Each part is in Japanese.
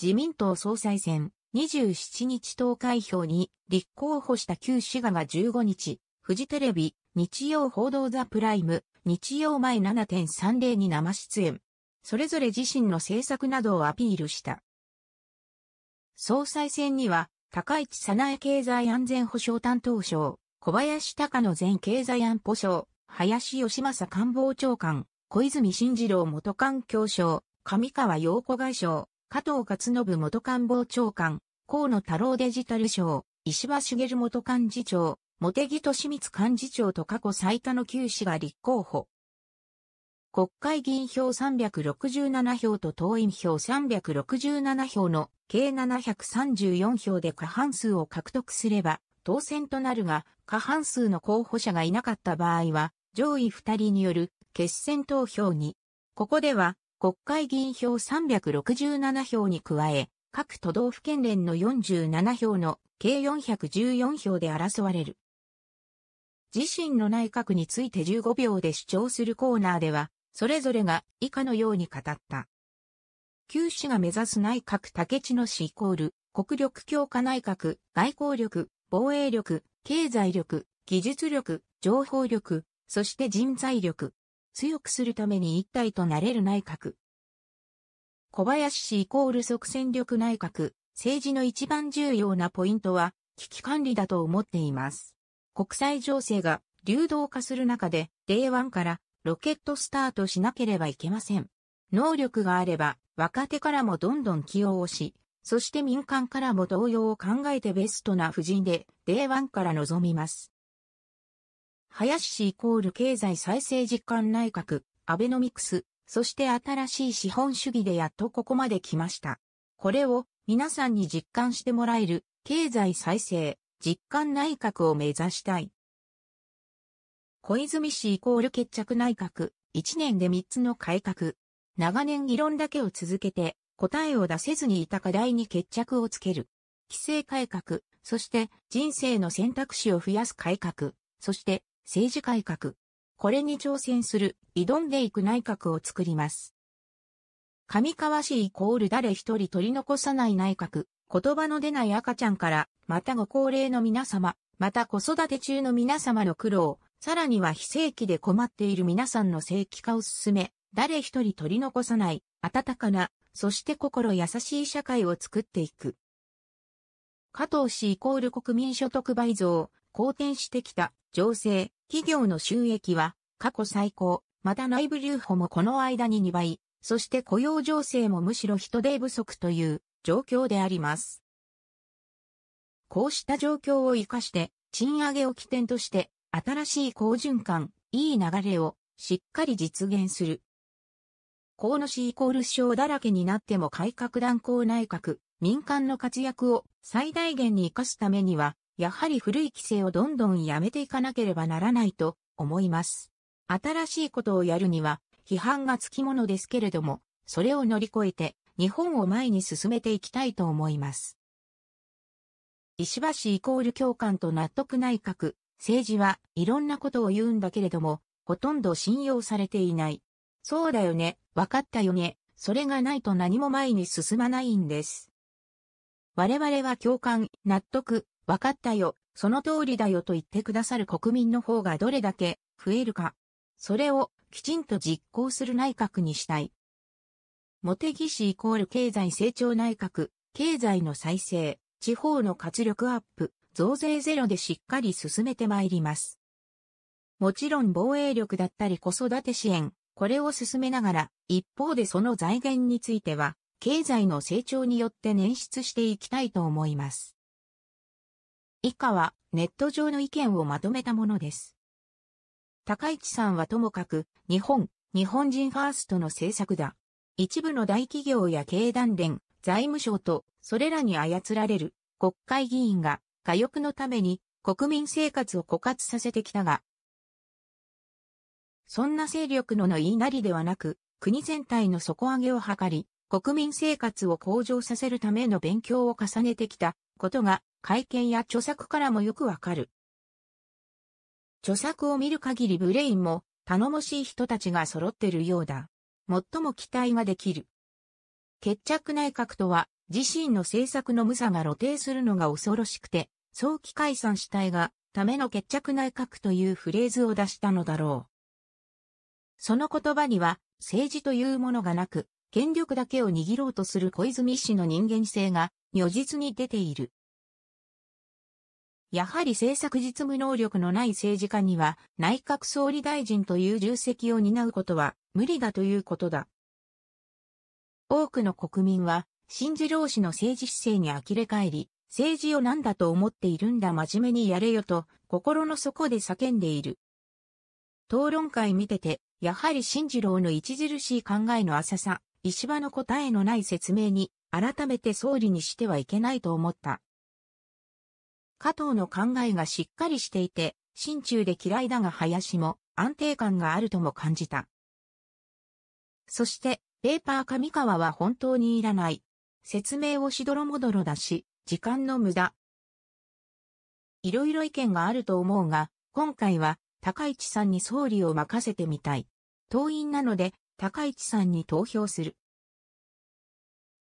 自民党総裁選27日投開票に立候補した旧滋賀が15日、フジテレビ、日曜報道ザプライム、日曜前7.30に生出演。それぞれ自身の政策などをアピールした。総裁選には、高市早苗経済安全保障担当省、小林隆野前経済安保省、林義正官房長官、小泉進次郎元環境省、上川陽子外相、加藤勝信元官房長官、河野太郎デジタル省、石破茂元幹事長、茂木敏光幹事長と過去最多の9氏が立候補。国会議員票367票と党員票367票の計734票で過半数を獲得すれば当選となるが過半数の候補者がいなかった場合は上位2人による決選投票に。ここでは国会議員票367票に加え、各都道府県連の47票の計414票で争われる。自身の内閣について15秒で主張するコーナーでは、それぞれが以下のように語った。旧氏が目指す内閣竹地の市イコール、国力強化内閣、外交力、防衛力、経済力、技術力、情報力、そして人材力、強くするために一体となれる内閣。小林氏イコール即戦力内閣、政治の一番重要なポイントは危機管理だと思っています。国際情勢が流動化する中で、デー1からロケットスタートしなければいけません。能力があれば若手からもどんどん起用をし、そして民間からも同様を考えてベストな布陣で、デー1から臨みます。林氏イコール経済再生実感内閣、アベノミクス、そして新しい資本主義でやっとここまで来ました。これを皆さんに実感してもらえる経済再生、実感内閣を目指したい。小泉氏イコール決着内閣、1年で3つの改革。長年議論だけを続けて答えを出せずにいた課題に決着をつける。規制改革、そして人生の選択肢を増やす改革、そして政治改革。これに挑戦する、挑んでいく内閣を作ります。上川市イコール誰一人取り残さない内閣。言葉の出ない赤ちゃんから、またご高齢の皆様、また子育て中の皆様の苦労、さらには非正規で困っている皆さんの正規化を進め、誰一人取り残さない、温かな、そして心優しい社会を作っていく。加藤氏イコール国民所得倍増、好転してきた、情勢、企業の収益は過去最高、また内部留保もこの間に2倍、そして雇用情勢もむしろ人手不足という状況であります。こうした状況を活かして、賃上げを起点として、新しい好循環、いい流れをしっかり実現する。河野氏イコール省だらけになっても改革断行内閣、民間の活躍を最大限に活かすためには、やはり古い規制をどんどんやめていかなければならないと思います。新しいことをやるには批判がつきものですけれども、それを乗り越えて日本を前に進めていきたいと思います。石破氏イコール共感と納得内閣、政治はいろんなことを言うんだけれども、ほとんど信用されていない。そうだよね、わかったよね、それがないと何も前に進まないんです。我々は共感、納得、わかったよ、その通りだよと言ってくださる国民の方がどれだけ増えるか。それをきちんと実行する内閣にしたい。茂木氏イコール経済成長内閣、経済の再生、地方の活力アップ、増税ゼロでしっかり進めてまいります。もちろん防衛力だったり子育て支援、これを進めながら、一方でその財源については、経済の成長によって捻出していきたいと思います。以下はネット上の意見をまとめたものです。高市さんはともかく日本、日本人ファーストの政策だ。一部の大企業や経団連、財務省とそれらに操られる国会議員が火欲のために国民生活を枯渇させてきたが、そんな勢力のの言いなりではなく、国全体の底上げを図り、国民生活を向上させるための勉強を重ねてきたことが会見や著作からもよくわかる。著作を見る限りブレインも頼もしい人たちが揃ってるようだ。最も期待ができる。決着内閣とは自身の政策の無差が露呈するのが恐ろしくて、早期解散したいが、ための決着内閣というフレーズを出したのだろう。その言葉には、政治というものがなく、権力だけを握ろうとする小泉氏の人間性が、如実に出ている。やはり政策実務能力のない政治家には、内閣総理大臣という重責を担うことは無理だということだ。多くの国民は、新次郎氏の政治姿勢に呆れ返り、政治を何だと思っているんだ真面目にやれよと、心の底で叫んでいる。討論会見てて、やはり新次郎の著しい考えの浅さ、石破の答えのない説明に、改めて総理にしてはいけないと思った。加藤の考えがしっかりしていて、心中で嫌いだが林も安定感があるとも感じた。そして、ペーパー上川は本当にいらない。説明をしどろもどろだし、時間の無駄。いろいろ意見があると思うが、今回は高市さんに総理を任せてみたい。党員なので、高市さんに投票する。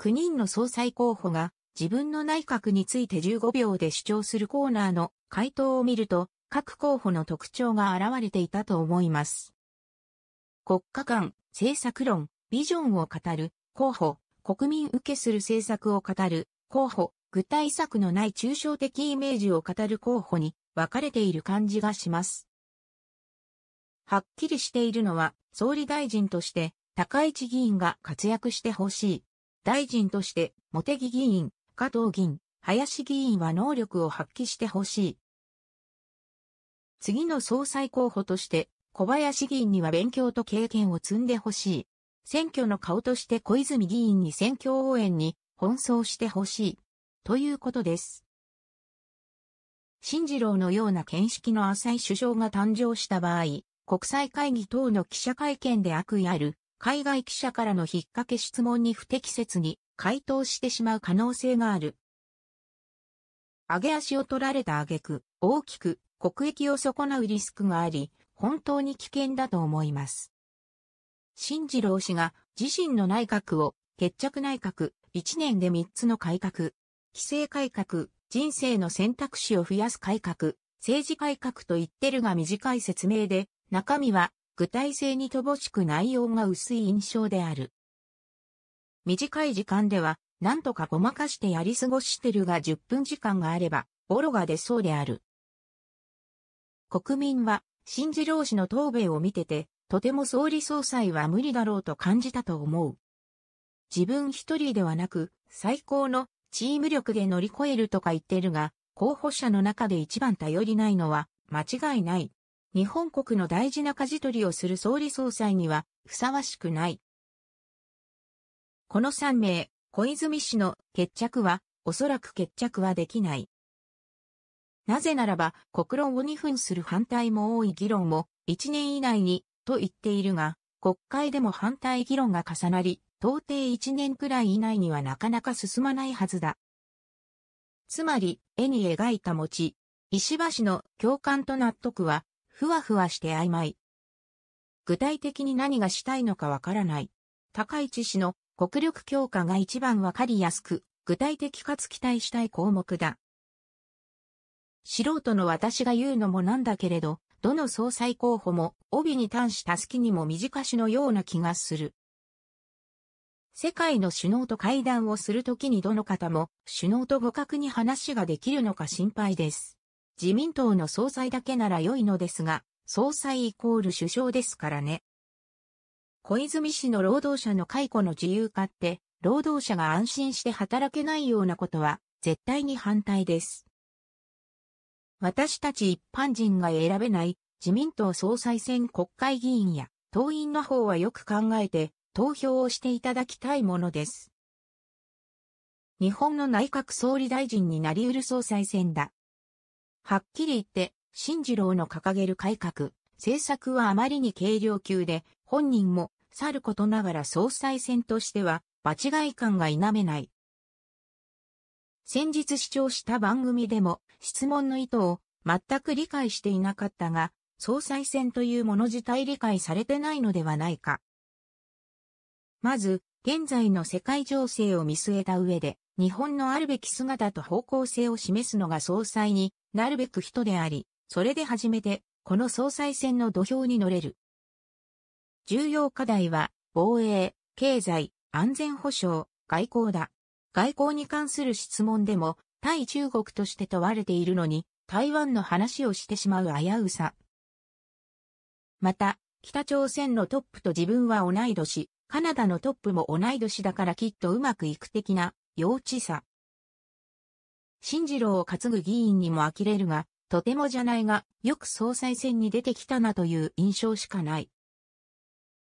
9人の総裁候補が自分の内閣について15秒で主張するコーナーの回答を見ると、各候補の特徴が現れていたと思います。国家間、政策論、ビジョンを語る、候補、国民受けする政策を語る、候補、具体策のない抽象的イメージを語る候補に分かれている感じがします。はっきりしているのは、総理大臣として高市議員が活躍してほしい。大臣として茂木議員、加藤議員、林議員は能力を発揮してほしい。次の総裁候補として小林議員には勉強と経験を積んでほしい。選挙の顔として小泉議員に選挙応援に奔走してほしい。ということです。新次郎のような見識の浅い首相が誕生した場合、国際会議等の記者会見で悪意ある海外記者からの引っ掛け質問に不適切に回答してしまう可能性がある。上げ足を取られた挙句、大きく国益を損なうリスクがあり、本当に危険だと思います。新次郎氏が自身の内閣を決着内閣1年で3つの改革、規制改革、人生の選択肢を増やす改革、政治改革と言ってるが短い説明で、中身は具体性に乏しく内容が薄い印象である。短い時間では、なんとかごまかしてやり過ごしてるが10分時間があれば、ボロが出そうである。国民は、新次郎氏の答弁を見てて、とても総理総裁は無理だろうと感じたと思う。自分一人ではなく、最高のチーム力で乗り越えるとか言ってるが、候補者の中で一番頼りないのは、間違いない。日本国の大事な舵取りをする総理総裁には、ふさわしくない。この3名、小泉氏の決着は、おそらく決着はできない。なぜならば、国論を2分する反対も多い議論も、1年以内に、と言っているが、国会でも反対議論が重なり、到底1年くらい以内にはなかなか進まないはずだ。つまり、絵に描いた餅、石破氏の共感と納得は、ふわふわして曖昧。具体的に何がしたいのかわからない。高市氏の国力強化が一番わかりやすく、具体的かつ期待したい項目だ。素人の私が言うのもなんだけれど、どの総裁候補も帯に端した好きにも短しのような気がする。世界の首脳と会談をするときにどの方も首脳と互角に話ができるのか心配です。自民党の総裁だけなら良いのですが、総裁イコール首相ですからね。小泉氏の労働者の解雇の自由化って、労働者が安心して働けないようなことは、絶対に反対です。私たち一般人が選べない自民党総裁選国会議員や党員の方はよく考えて投票をしていただきたいものです。日本の内閣総理大臣になり得る総裁選だ。はっきり言って、新次郎の掲げる改革、政策はあまりに軽量級で、本人もさることながら総裁選としては場違い感が否めない。先日視聴した番組でも質問の意図を全く理解していなかったが、総裁選というもの自体理解されてないのではないか。まず、現在の世界情勢を見据えた上で、日本のあるべき姿と方向性を示すのが総裁になるべく人であり、それで初めて、この総裁選の土俵に乗れる。重要課題は、防衛、経済、安全保障、外交だ。外交に関する質問でも、対中国として問われているのに、台湾の話をしてしまう危うさ。また、北朝鮮のトップと自分は同い年、カナダのトップも同い年だからきっとうまくいく的な幼稚さ。新次郎を担ぐ議員にも呆れるが、とてもじゃないが、よく総裁選に出てきたなという印象しかない。